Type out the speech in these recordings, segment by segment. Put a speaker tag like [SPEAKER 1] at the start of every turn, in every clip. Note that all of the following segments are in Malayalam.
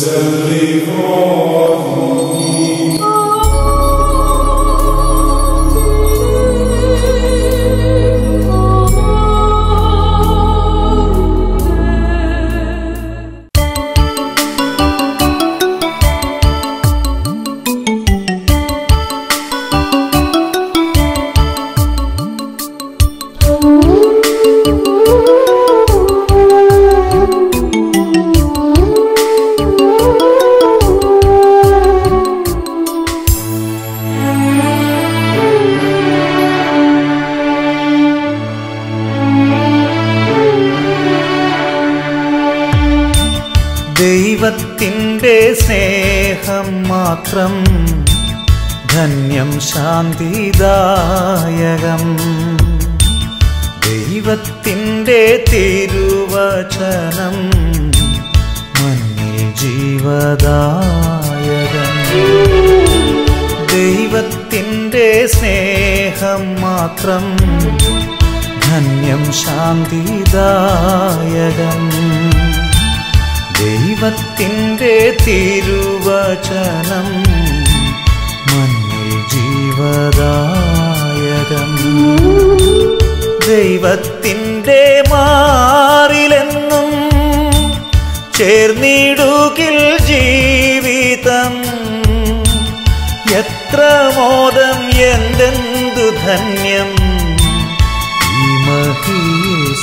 [SPEAKER 1] ദൈവത്തിന്റെ മാത്രം ധന്യം ശാന്തിദായകം. ദൈവത്തിന്റെ തിരുവചനം മണ്ണിൽ ജീവദായകം. ദൈവത്തിന്റെ സ്നേഹം മാത്രം ധന്യം ശാന്തിദായകം. ദൈവത്തിന്റെ തിരുവചനം മണ്ണിൽ ജീവദായകം. ദൈവത്തിന്റെ മാറിലെന്നും ചേർന്നിടുകിൽ ജീവിതം. എത്ര മോദം എന്തെന്തു ധന്യം. ഈ മഹിയിൽ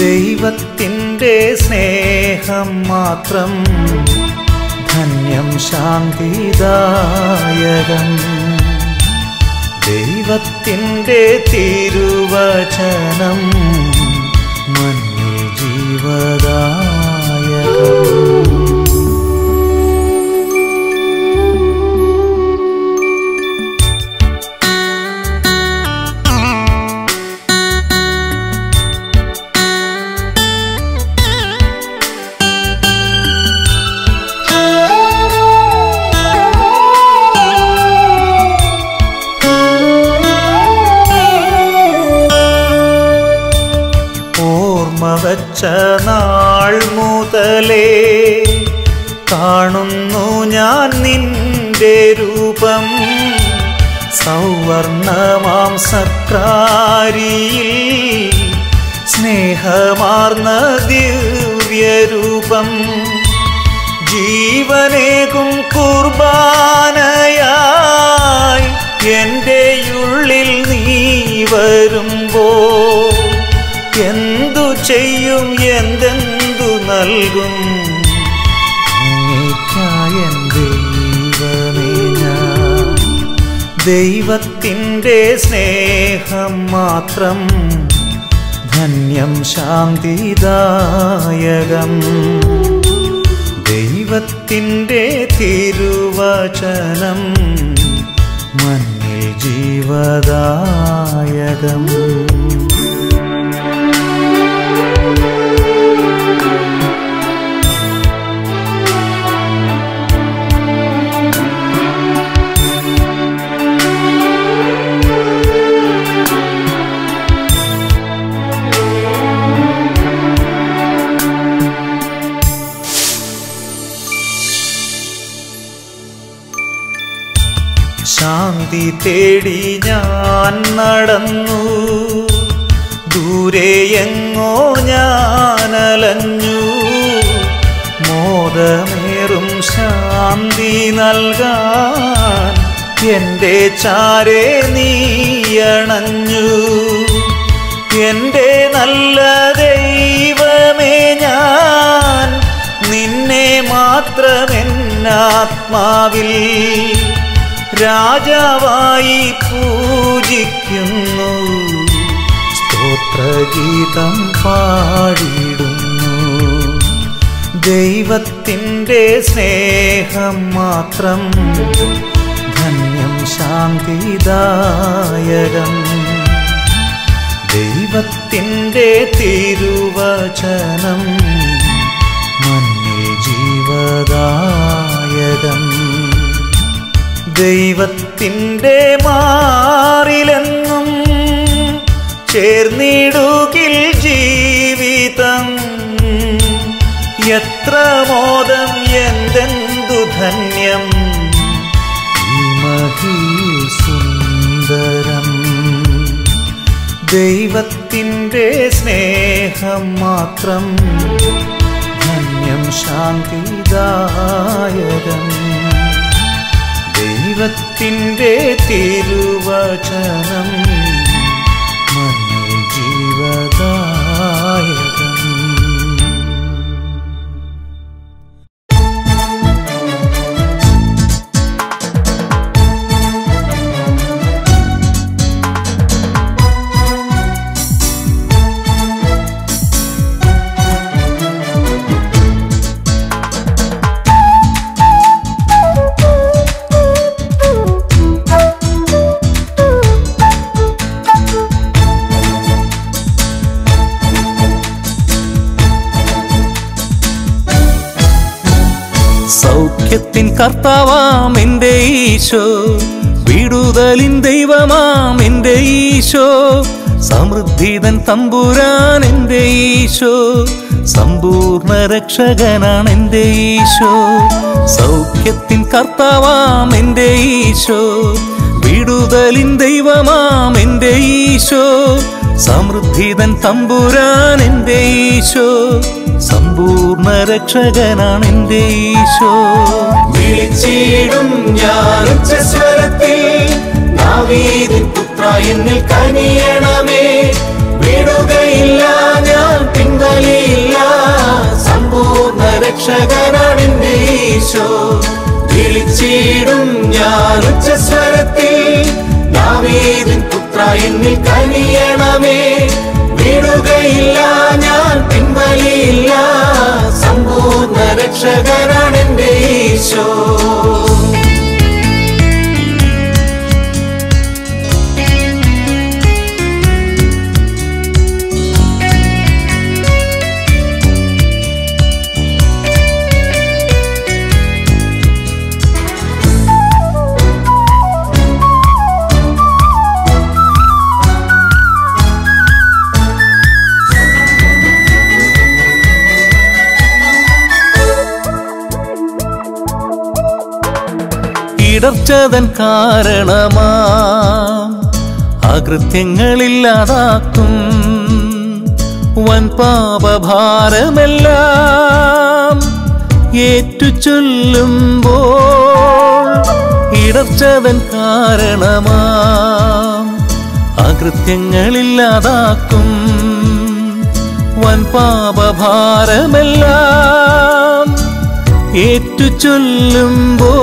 [SPEAKER 1] ദൈവത്തിന്റെ സ്നേഹം മാത്രം. ധന്യം ശാന്തിദായകം. ദൈവത്തിന്റെ തിരുവചനം മഞ്ഞ ജീവദായകം. നിന്റെ രൂപം സൗവർണമാം സക്രാരിയിൽ സ്നേഹമാർന്ന ദിവ്യരൂപം ജീവനേകും കുർബാനയായി എന്റെ ഉള്ളിൽ നീ വരുമ്പോ എന്തു ചെയ്യും എന്തെന്തു നൽകും? ദൈവത്തിൻ്റെ സ്നേഹം മാത്രം ധന്യം ശാന്തിദായകം ദൈവത്തിൻ്റെ തിരുവചനം മണ്ണിൽ ജീവദായകം ശാന്തി തേടി ഞാൻ നടന്നു. ദൂരെ എങ്ങോ ഞാനലഞ്ഞു. മോദമേറും ശാന്തി നൽകാൻ എന്റെ ചാരെ നീയണഞ്ഞു എന്റെ നല്ല ദൈവമേ ഞാൻ നിന്നെ മാത്രമെന്നാത്മാവിൽ രാജാവായി പൂജിക്കുന്നു. സ്തോത്രഗീതം പാടിടുന്നു ദൈവത്തിന്റെ സ്നേഹം മാത്രം ധന്യം ശാന്തിദായകം. ദൈവത്തിന്റെ തിരുവചനം മന്നേ ജീവദായകം. ദൈവത്തിന്റെ മാറിലെന്നും ചേർന്നിടുകിൽ ജീവിതം. എത്ര മോദം എന്തെന്തു ധന്യം. സുന്ദരം. ദൈവത്തിന്റെ സ്നേഹം മാത്രം. ധന്യം ശാന്തിദായകം. ദൈവത്തിന്റെ തിരുവചനം.
[SPEAKER 2] കർത്താവാം എന്റെ ഈശോ വിടുതലിൻ ദൈവമാം എന്റെ ഈശോ സമൃദ്ധിതൻ തമ്പുരാൻ എന്റെ ഈശോ സമ്പൂർണ രക്ഷകനാണ് എന്റെ ഈശോ സൗഖ്യത്തിൻ കർത്താവാം എന്റെ ഈശോ വിടുതലിൻ ദൈവമാം എന്റെ ഈശോ സമൃദ്ധിതൻ തമ്പുരാൻ എന്റെ ഈശോ സമ്പൂർണ രക്ഷകനാണ് എന്റെ ഈശോ.
[SPEAKER 3] വിളിച്ചിടും ഞാൻ ഉച്ചസ്വരത്തിൽ നാവീതിൻ എന്നിൽ കനിയണമേ വിടുകയില്ല ഞാൻ പിൻവലിയില്ല സമ്പൂർണ രക്ഷകനാണ് എന്റെ ഈശോ. വിളിച്ചിടും ഞാൻ ഉച്ചസ്വരത്തിൽ നാവീതിൻ പുത്ര എന്നിൽ കനിയണമേ. വിടുകയില്ല ഞാൻ പിൻവലിയില്ല. സമ്പൂർണ രക്ഷകനാണ് ഈശോ.
[SPEAKER 2] ഇടർച്ചതൻ കാരണമാം. അകൃത്യങ്ങളില്ലാതാക്കും വൻ പാപഭാരമെല്ലാം ഏറ്റു ചൊല്ലുമ്പോൾ ഇടർച്ചതൻ കാരണമാം. അകൃത്യങ്ങളില്ലാതാക്കും വൻ പാപഭാരമെല്ലാം ഏറ്റു ചൊല്ലുമ്പോൾ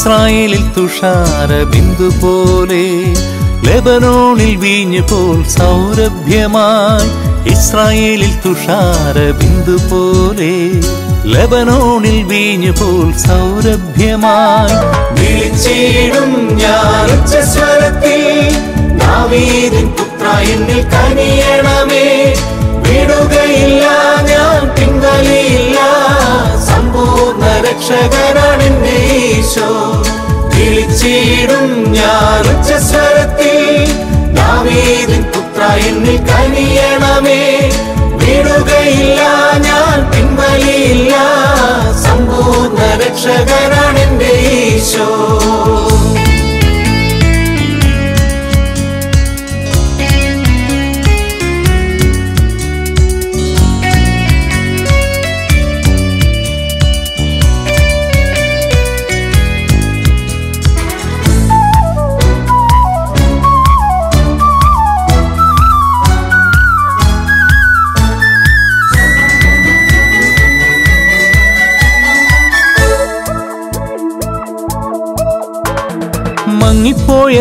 [SPEAKER 2] ഇസ്രായേലിൽ തുഷാര ബിന്ദു പോലെ ലെബനോണിൽ വീഞ്ഞു പോൽ സൗരഭ്യമായി ഇസ്രായേലിൽ തുഷാര ബിന്ദു പോലെ ലബനോണിൽ വീഞ്ഞു പോൽ സൗരഭ്യമായി
[SPEAKER 3] വിളിച്ചിടും ഞാൻ ഉച്ചസ്വരത്തിൽ. നാവീതിൻ പുത്ര എന്നിൽ കനിയണമേ. രക്ഷകനാണ് വിളിച്ചീടും വിളിച്ചിടും ഞാൻ ഉച്ചസ്വരത്തിൽ. നാവീതിൻ പുത്ര എന്നിൽ കനിയണമേ. വിടുകയില്ല ഞാൻ പിൻവലിയില്ല. സമ്പൂർണ രക്ഷകനാണ് ഈശോ.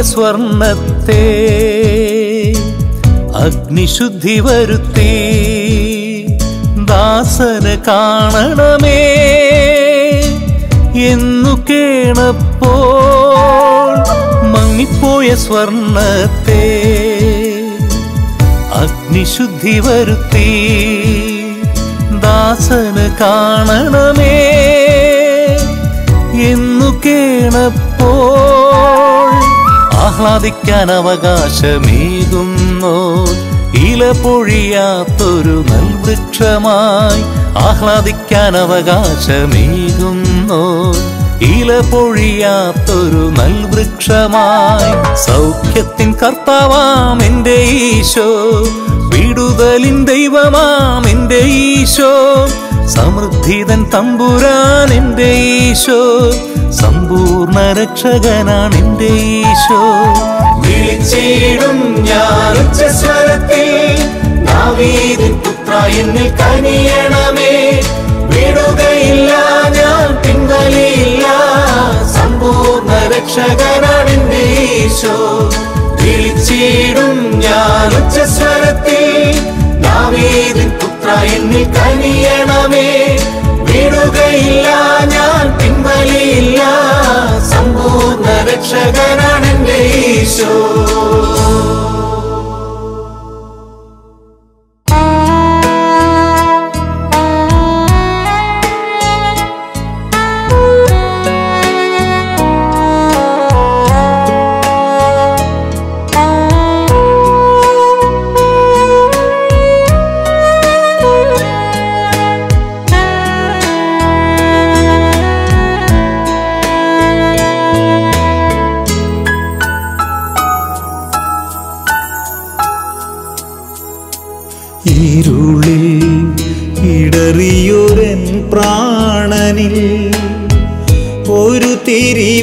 [SPEAKER 2] സ്വർണത്തെ അഗ്നിശുദ്ധി വരുത്തി ദാസന് കാണണമേ എന്നു കേണപ്പോൾ മങ്ങിപ്പോയ സ്വർണത്തെ അഗ്നിശുദ്ധി വരുത്തി ദാസന് കാണണമേ എന്നു കേണപ്പോൾ ആഹ്ലാദിക്കാൻ അവകാശമേകുന്നു ഇല പൊഴിയാത്തൊരു നൽവൃക്ഷമായി ആഹ്ലാദിക്കാൻ അവകാശമേകുന്നു ഇല പൊഴിയാത്തൊരു നൽവൃക്ഷമായി സൗഖ്യത്തിൻ കർത്താവാം എന്റെ ഈശോ. വിടുതലിൻ ദൈവമാം എന്റെ ഈശോ. സമൃദ്ധിതൻ തമ്പുരാൻ എന്റെ ഈശോ സമ്പൂർണ രക്ഷകനാണ് എന്റെ ഈശോ.
[SPEAKER 3] വിളിച്ചിടും ഞാൻ ഉച്ചസ്വരത്തിൽ ദാവീദിൻ പുത്ര എന്നിൽ കനിയണമേ വിടുകയില്ല ഞാൻ പിൻവലിയില്ല സമ്പൂർണ രക്ഷകനാണ് എന്റെ ഈശോ. വിളിച്ചിടും ഞാൻ ഉച്ചസ്വരത്തിൽ ദാവീദിൻ പുത്ര എന്നിൽ കനിയണമേ രക്ഷകനാണ് ഈശോ.
[SPEAKER 1] പ്രാണനിൽ ഒരു തിരിവെട്ടമായി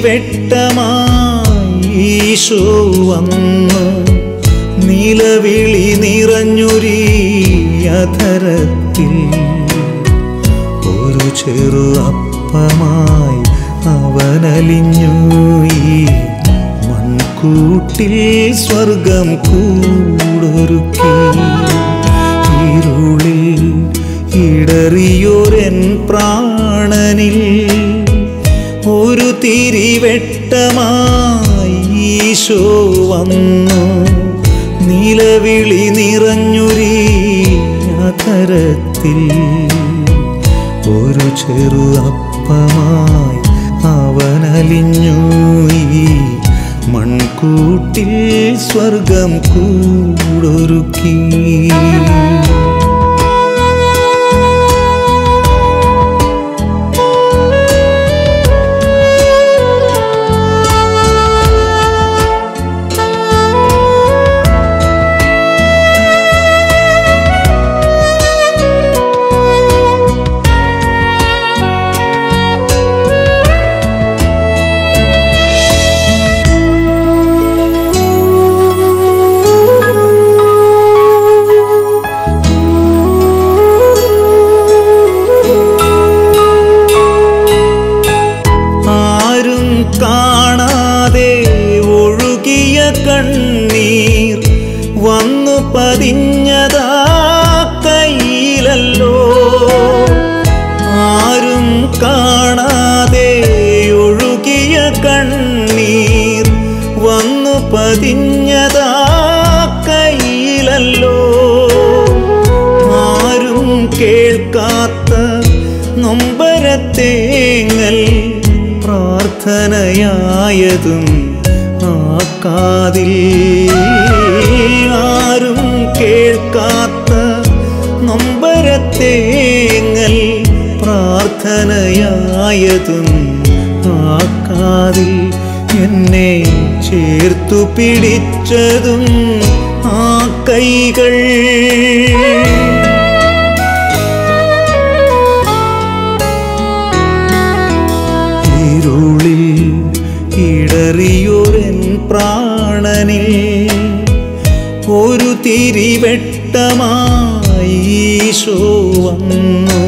[SPEAKER 1] വന്ന്. നിലവിളി നിറഞ്ഞൊരീ അധരത്തിൽ ഒരു ചെറു അപ്പമായി അവനലിഞ്ഞു ഈ മൺകൂട്ടിൽ സ്വർഗം കൂടൊരുക്കി. ഇരുളിൽ ഇടറിയൊരൻ പ്രാണനിൽ ഒരു തിരിവെട്ടമായി ഈശോ വന്നു. നിലവിളി നിറഞ്ഞൊരീ കരത്തിൽ ഒരു ചെറു അപ്പമായി അവനലിഞ്ഞു ഈ മൺകൂട്ടിൽ സ്വർഗം കൂടൊരുക്കി. കേൾക്കാത്ത നൊമ്പരത്തേങ്ങൽ പ്രാർത്ഥനയായതും ആക്കാതിൽ കാതിൽ ആരും കേൾക്കാത്ത നൊമ്പരത്തേങ്ങൽ പ്രാർത്ഥനയായതും ആക്കാതിൽ കാതിൽ എന്നെ ചേർത്തു പിടിച്ചതും ആ കൈകൾ. തിരിവെട്ടമായി ഈശോ വന്നു.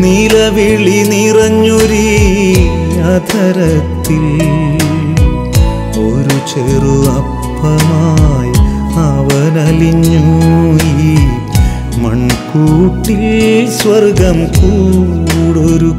[SPEAKER 1] നിലവിളി നിറഞ്ഞൊരീ അധരത്തിൽ. ഒരു ചെറു അപ്പമായി അവനലിഞ്ഞു ഈ മൺകൂട്ടിൽ സ്വർഗം കൂടൊരുക്കി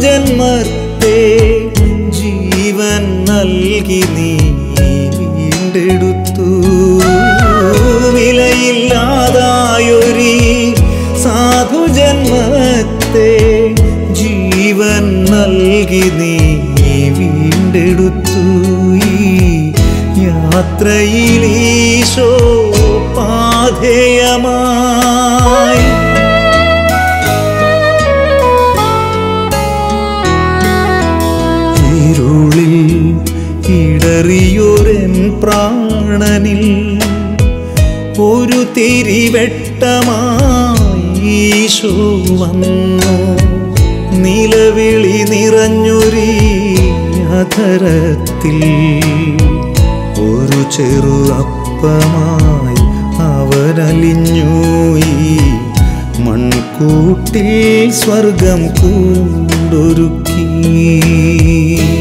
[SPEAKER 1] സാധുജന്മത്തെ ജീവൻ നൽകി നീ വീണ്ടെടുത്തു. സാധു സാധുജന്മത്തെ ജീവൻ നൽകി നീ വീണ്ടെടുത്തു. യാത്രയിലീശോ പാധേയമായി ഇരുളിൽ ഇടറിയൊരൻ പ്രാണനിൽ ഒരു തിരിവെട്ടമായി ഈശോ വന്നു. നിലവിളി നിറഞ്ഞൊരീ അധരത്തിൽ ഒരു ചെറു അപ്പമായി അവനലിഞ്ഞു ഈ മൺകൂട്ടിൽ സ്വർഗം കൂടൊരുക്കി ും